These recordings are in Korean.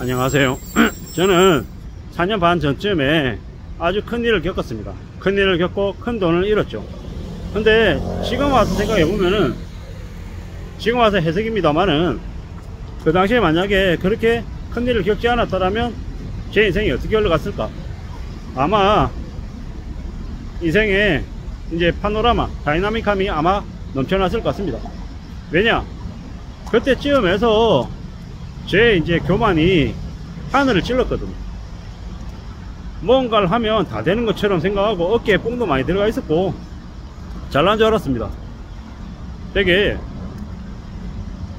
안녕하세요. 저는 4년 반 전쯤에 아주 큰 일을 겪었습니다. 큰 일을 겪고 큰 돈을 잃었죠. 근데 지금 와서 생각해 보면은 지금 와서 해석입니다만은 그 당시에 만약에 그렇게 큰 일을 겪지 않았더라면 제 인생이 어떻게 흘러갔을까? 아마 인생에 이제 파노라마, 다이나믹함이 아마 넘쳐났을 것 같습니다. 왜냐? 그때쯤에서 제 이제 교만이 하늘을 찔렀거든요. 뭔가를 하면 다 되는 것처럼 생각하고 어깨에 뽕도 많이 들어가 있었고 잘난 줄 알았습니다. 되게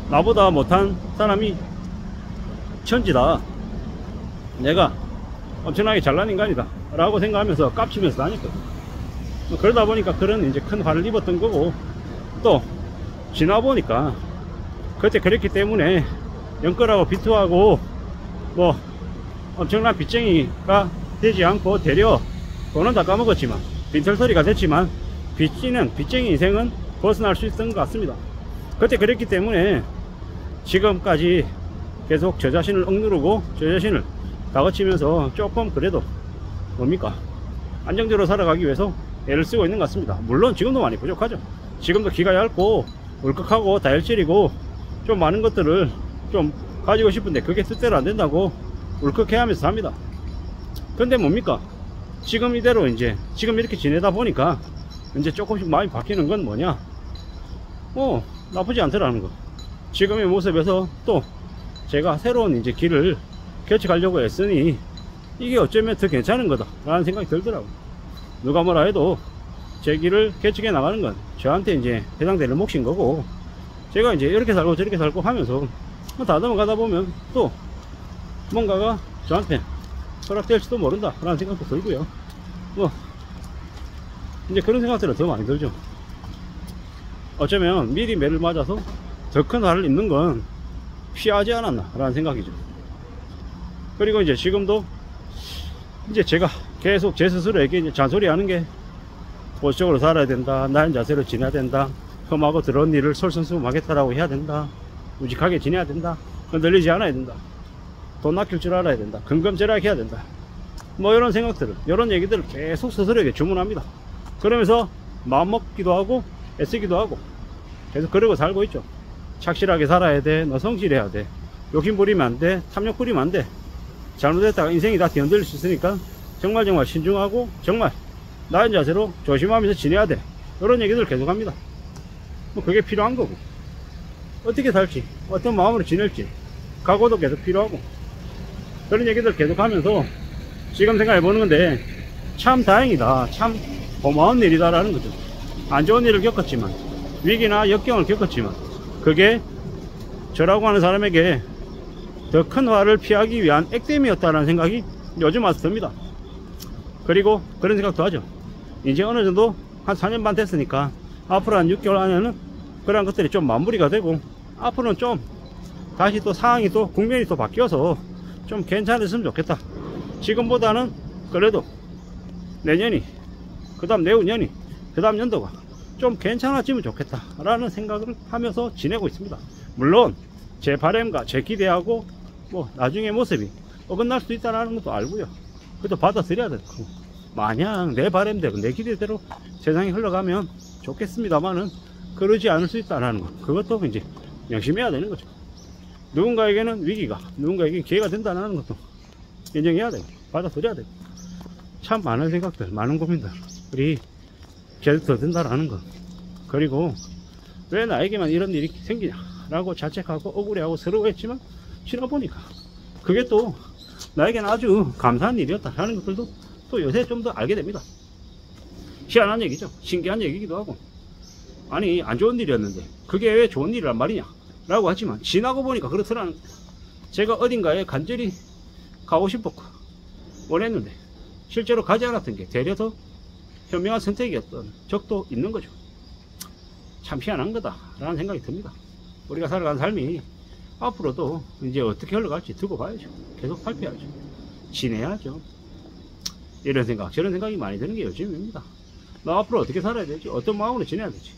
나보다 못한 사람이 천지다. 내가 엄청나게 잘난 인간이다. 라고 생각하면서 깝치면서 다녔거든요. 그러다 보니까 그런 이제 큰 화를 입었던 거고 또 지나 보니까 그때 그랬기 때문에 연끌하고 비투하고 뭐 엄청난 빚쟁이가 되지 않고 되려 돈은 다 까먹었지만 빈털터리가 됐지만 빚지는 빚쟁이 인생은 벗어날 수 있었던 것 같습니다. 그때 그랬기 때문에 지금까지 계속 저 자신을 억누르고 저 자신을 다그치면서 조금 그래도 뭡니까? 안정적으로 살아가기 위해서 애를 쓰고 있는 것 같습니다. 물론 지금도 많이 부족하죠. 지금도 기가 얇고 울컥하고 다혈질이고 좀 많은 것들을 좀 가지고 싶은데 그게 뜻대로 안 된다고 울컥해 하면서 삽니다. 근데 뭡니까? 지금 이대로 이제 지금 이렇게 지내다 보니까 이제 조금씩 마음이 바뀌는 건 뭐냐? 뭐 나쁘지 않더라는 거. 지금의 모습에서 또 제가 새로운 이제 길을 개척하려고 했으니 이게 어쩌면 더 괜찮은 거다 라는 생각이 들더라고 누가 뭐라 해도 제 길을 개척해 나가는 건 저한테 이제 해당되는 몫인 거고 제가 이제 이렇게 살고 저렇게 살고 하면서 뭐 다듬어가다 보면 또 뭔가가 저한테 허락될지도 모른다 라는 생각도 들고요. 뭐 이제 그런 생각들은 더 많이 들죠. 어쩌면 미리 매를 맞아서 더 큰 화를 입는 건 피하지 않았나 라는 생각이죠. 그리고 이제 지금도 이제 제가 계속 제 스스로에게 잔소리 하는 게 보수적으로 살아야 된다 나은 자세로 지내야 된다 험하고 더러운 일을 솔선수범하겠다라고 해야 된다 우직하게 지내야 된다. 흔들리지 않아야 된다. 돈 아낄 줄 알아야 된다. 근검절약 해야 된다. 뭐 이런 생각들을 이런 얘기들을 계속 스스로에게 주문합니다. 그러면서 마음먹기도 하고 애쓰기도 하고 계속 그러고 살고 있죠. 착실하게 살아야 돼너 성실해야 돼. 욕심 부리면 안돼. 탐욕 부리면 안돼. 잘못했다가 인생이 다 뒤흔들릴 수 있으니까 정말 정말 신중하고 정말 나은 자세로 조심하면서 지내야 돼. 이런 얘기들을 계속합니다. 뭐 그게 필요한 거고 어떻게 살지? 어떤 마음으로 지낼지? 각오도 계속 필요하고. 그런 얘기들 계속 하면서 지금 생각해 보는 건데 참 다행이다. 참 고마운 일이다 라는 거죠. 안 좋은 일을 겪었지만 위기나 역경을 겪었지만 그게 저라고 하는 사람에게 더 큰 화를 피하기 위한 액땜이었다는 생각이 요즘 와서 듭니다. 그리고 그런 생각도 하죠. 이제 어느 정도 한 4년 반 됐으니까 앞으로 한 6개월 안에는 그런 것들이 좀 마무리가 되고 앞으로는 좀 다시 또 상황이 또 국면이 또 바뀌어서 좀 괜찮았으면 좋겠다. 지금보다는 그래도 내년이 그 다음 내후년이 그 다음 연도가 좀 괜찮아지면 좋겠다 라는 생각을 하면서 지내고 있습니다. 물론 제 바램과 제 기대하고 뭐 나중에 모습이 어긋날 수 있다는 것도 알고요. 그것도 받아들여야 되고. 마냥 내 바램대로 내 기대대로 세상이 흘러가면 좋겠습니다만은 그러지 않을 수 있다는 것. 그것도 이제 명심해야 되는 거죠. 누군가에게는 위기가 누군가에게 기회가 된다는 것도 인정해야 되고 받아들여야 되고 참 많은 생각들 많은 고민들 우리 계속 더 든다라는 것 그리고 왜 나에게만 이런 일이 생기냐 라고 자책하고 억울해하고 서러워했지만 지나보니까 그게 또 나에게는 아주 감사한 일이었다 라는 것들도 또 요새 좀 더 알게 됩니다. 희한한 얘기죠. 신기한 얘기기도 하고. 아니 안 좋은 일이었는데 그게 왜 좋은 일이란 말이냐 라고 하지만 지나고 보니까 그렇더라는 제가 어딘가에 간절히 가고 싶었고 원했는데 실제로 가지 않았던 게 되려 더 현명한 선택이었던 적도 있는 거죠. 참 희한한 거다 라는 생각이 듭니다. 우리가 살아가는 삶이 앞으로도 이제 어떻게 흘러갈지 두고 봐야죠. 계속 살펴야죠. 지내야죠. 이런 생각 저런 생각이 많이 드는 게 요즘입니다. 나 앞으로 어떻게 살아야 되지 어떤 마음으로 지내야 되지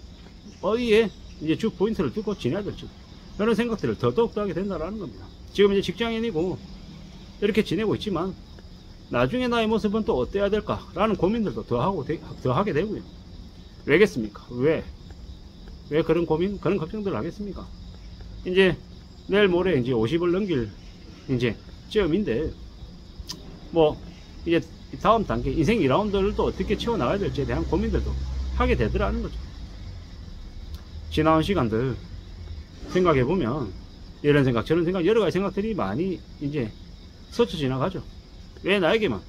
어디에 이제 주 포인트를 두고 지내야 될지 이런 생각들을 더더욱 더 하게 된다는 겁니다. 지금 이제 직장인이고 이렇게 지내고 있지만 나중에 나의 모습은 또 어때야 될까 라는 고민들도 더 하고 더 하게 되고요. 왜겠습니까? 왜? 왜 그런 고민 그런 걱정들을 하겠습니까? 이제 내일 모레 이제 50을 넘길 이제 시험인데 뭐 이제 다음 단계 인생 2라운드를 또 어떻게 채워나가야 될지에 대한 고민들도 하게 되더라는 거죠. 지나온 시간들 생각해 보면 이런 생각 저런 생각 여러 가지 생각들이 많이 이제 스쳐 지나가죠. 왜 나에게만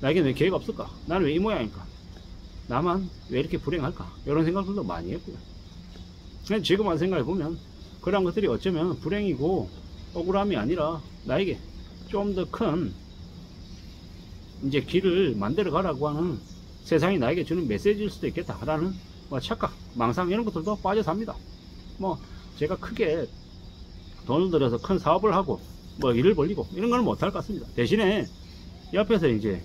나에게는 왜 기회가 없을까? 나는 왜 이 모양일까? 나만 왜 이렇게 불행할까? 이런 생각들도 많이 했고요. 근데 지금 한 생각해 보면 그런 것들이 어쩌면 불행이고 억울함이 아니라 나에게 좀 더 큰 이제 길을 만들어 가라고 하는 세상이 나에게 주는 메시지일 수도 있겠다라는 뭐 착각, 망상 이런 것들도 빠져 삽니다. 뭐 제가 크게 돈을 들여서 큰 사업을 하고 뭐 일을 벌리고 이런 거는 못할 것 같습니다. 대신에 옆에서 이제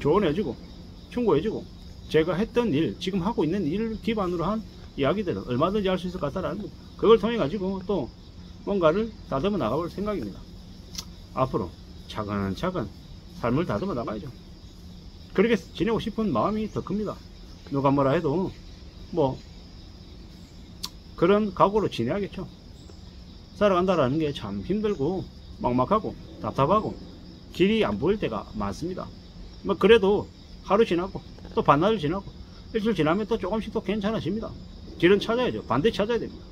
조언해주고 충고해주고 제가 했던 일, 지금 하고 있는 일을 기반으로 한 이야기들은 얼마든지 할 수 있을 것 같다라는 거. 그걸 통해 가지고 또 뭔가를 다듬어 나가볼 생각입니다. 앞으로 차근차근 삶을 다듬어 나가야죠. 그렇게 지내고 싶은 마음이 더 큽니다. 누가 뭐라 해도 뭐 그런 각오로 지내야겠죠. 살아간다라는 게 참 힘들고 막막하고 답답하고 길이 안 보일 때가 많습니다. 뭐 그래도 하루 지나고 또 반나절 지나고 일주일 지나면 또 조금씩 또 괜찮아집니다. 길은 찾아야죠. 반대 찾아야 됩니다.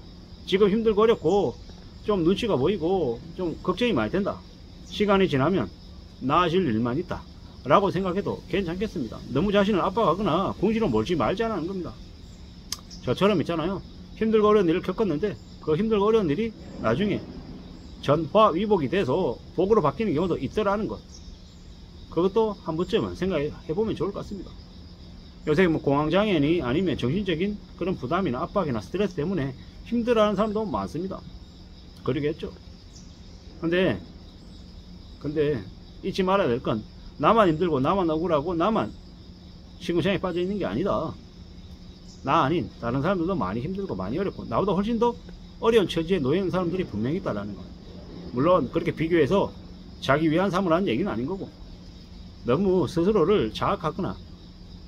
지금 힘들고 어렵고 좀 눈치가 보이고 좀 걱정이 많이 된다. 시간이 지나면 나아질 일만 있다. 라고 생각해도 괜찮겠습니다. 너무 자신을 압박하거나 궁지로 몰지 말자는 겁니다. 저처럼 있잖아요. 힘들고 어려운 일을 겪었는데 그 힘들고 어려운 일이 나중에 전화 위복이 돼서 복으로 바뀌는 경우도 있더라는 것. 그것도 한 번쯤은 생각해 보면 좋을 것 같습니다. 요새 뭐 공황장애니 아니면 정신적인 그런 부담이나 압박이나 스트레스 때문에 힘들어하는 사람도 많습니다. 그러겠죠. 근데, 근데 잊지 말아야 될 건 나만 힘들고 나만 억울하고 나만 시궁창에 빠져 있는 게 아니다. 나 아닌 다른 사람들도 많이 힘들고 많이 어렵고 나보다 훨씬 더 어려운 처지에 놓여 있는 사람들이 분명히 있다라는 거예요. 물론 그렇게 비교해서 자기 위한 삼을 하는 얘기는 아닌 거고 너무 스스로를 자학하거나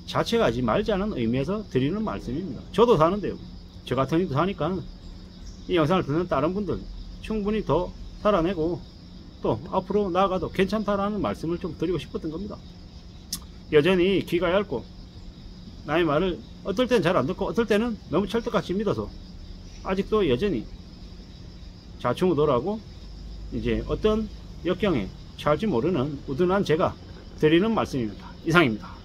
자책하지 말자는 의미에서 드리는 말씀입니다. 저도 사는데요. 저 같은 이도 사니까 이 영상을 듣는 다른 분들 충분히 더 살아내고 또 앞으로 나아가도 괜찮다라는 말씀을 좀 드리고 싶었던 겁니다. 여전히 귀가 얇고 나의 말을 어떨 때는 잘 안 듣고 어떨 때는 너무 철떡같이 믿어서 아직도 여전히 자충우돌하고 이제 어떤 역경에 처할지 모르는 우둔한 제가 드리는 말씀입니다. 이상입니다.